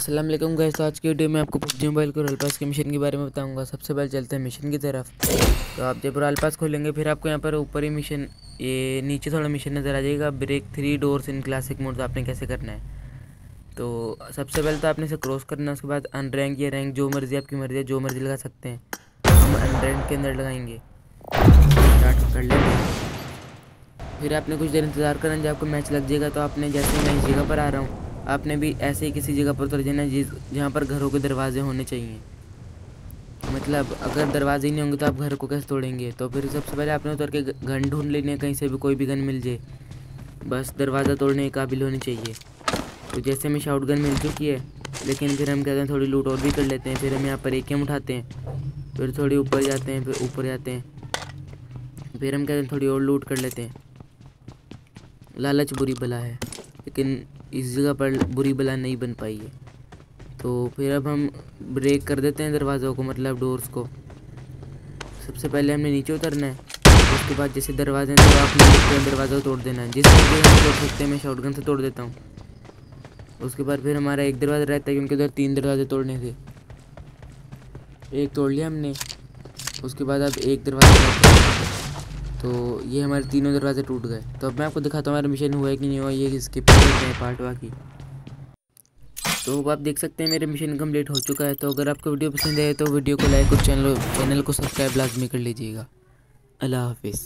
अस्सलाम वालेकुम गाइस तो आज की वीडियो में आपको पबजी मोबाइल को रॉयल पास के मिशन के बारे में बताऊँगा। सबसे पहले चलते हैं मिशन की तरफ़। तो आप जब पास खोलेंगे, फिर आपको यहाँ पर ऊपर ही मिशन ये नीचे थोड़ा मिशन नज़र आ जाएगा। Break three doors in classic mode तो आपने कैसे करना है? तो सबसे पहले तो आपने इसे क्रॉस करना है, उसके बाद अन रैंक या रैंक जो मर्ज़ी, आपकी मर्ज़ी है, जो मर्ज़ी लगा सकते हैं। हम अन रैंक के अंदर लगाएँगे। स्टार्ट कर लेंगे फिर आपने कुछ देर इंतज़ार करना जब आपको मैच लग जाएगा तो आपने जैसे मैं इस जगह पर आ रहा हूँ आपने भी ऐसे ही किसी जगह पर उतर जाना जिस जहाँ पर घरों के दरवाजे होने चाहिए। मतलब अगर दरवाजे ही नहीं होंगे तो आप घर को कैसे तोड़ेंगे? तो फिर सबसे पहले आपने उतर के गन ढूंढ लेने, कहीं से भी कोई भी गन मिल जाए। बस दरवाज़ा तोड़ने के काबिल होनी चाहिए। तो जैसे हमें शाउट गन मिल चुकी है, लेकिन फिर हम कहते हैं थोड़ी लूट और भी कर लेते हैं। फिर हम यहाँ पर एक एम उठाते हैं, फिर थोड़ी ऊपर जाते हैं, फिर ऊपर जाते हैं। फिर हम कहते हैं थोड़ी और लूट कर लेते हैं। लालच बुरी भला है, लेकिन इस जगह पर बुरी बला नहीं बन पाई है। तो फिर अब हम ब्रेक कर देते हैं दरवाज़ों को मतलब डोर्स को। सबसे पहले हमने नीचे उतरना है, उसके बाद जैसे दरवाजे तो आपने दरवाज़ा तोड़ देना है। जिस तरीके हम तोड़ सकते हैं, मैं शॉटगन से तोड़ देता हूँ। उसके बाद फिर हमारा एक दरवाज़ा रहता है क्योंकि उधर तीन दरवाजे तोड़ने थे। एक तोड़ लिया हमने, उसके बाद अब एक दरवाज़ा तो ये हमारे तीनों दरवाजे टूट गए। तो अब मैं आपको दिखाता हूँ हमारा मिशन हुआ है कि नहीं हुआ, ये इसके पार्ट बाकी। तो आप देख सकते हैं मेरे मिशन कंप्लीट हो चुका है। तो अगर आपको वीडियो पसंद आए तो वीडियो को लाइक और चैनल चैनल को सब्सक्राइब लाजमी कर लीजिएगा। अल्लाह हाफिज़।